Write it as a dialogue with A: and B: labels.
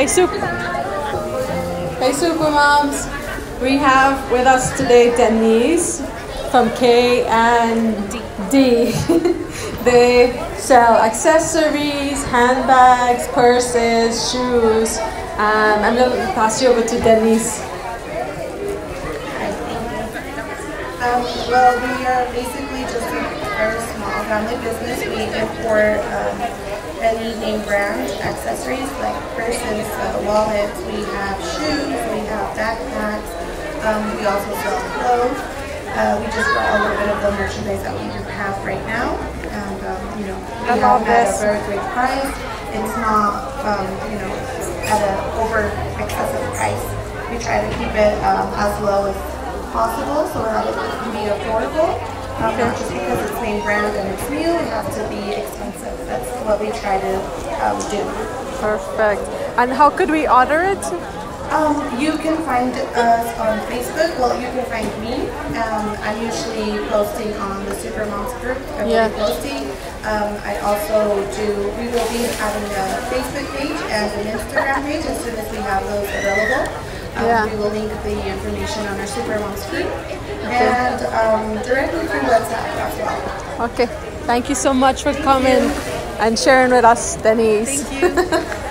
A: Hey, Super. Hey, Super Moms. We have with us today Denise from K and D. they sell accessories, handbags, purses, shoes. Um, I'm going to pass you over to Denise.
B: Um, well, we are basically just a family business. We import um, any name brand accessories like purses, uh, wallets. We have shoes. We have backpacks. Um, we also sell clothes. Uh, we just brought a little bit of the merchandise that we have right now, and um, you know we
A: I
B: have it at a very great price. It's not um, you know at an over excessive price. We try to keep it um, as low as possible so that it can be affordable. Um, Not just because brand and it's new, it has to be expensive. That's what we try to um, do.
A: Perfect. And how could we order it?
B: Um, you can find us on Facebook. Well, you can find me. Um, I'm usually posting on the Super Moms group. I'm
A: Yeah.
B: posting. Um, I also do. We will be having a Facebook page and an Instagram page as soon as we have those available. Um,
A: Yeah.
B: We will link the information on our Super Moms group and um, directly through WhatsApp as well.
A: Okay. Thank you so much for coming and sharing with us, Denise.
B: Thank you.